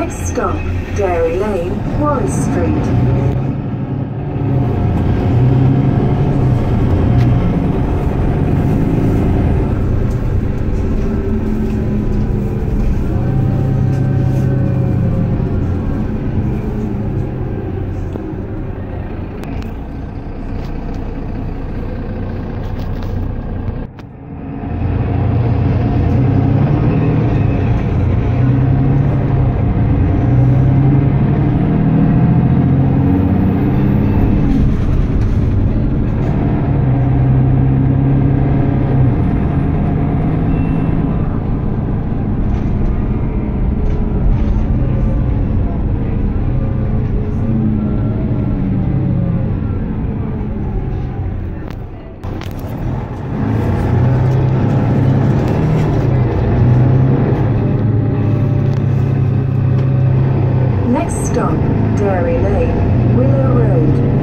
Next stop, Dairy Lane, Wallace Street. Next stop, Dairy Lane, Willow Road.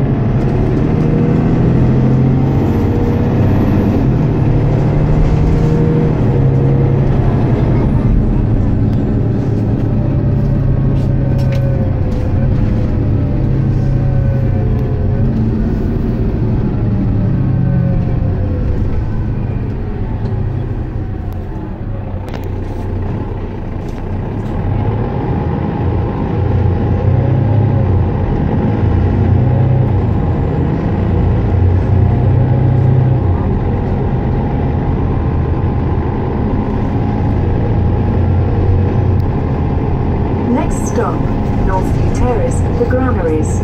Next stop, Northview Terrace, The Granaries.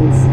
Next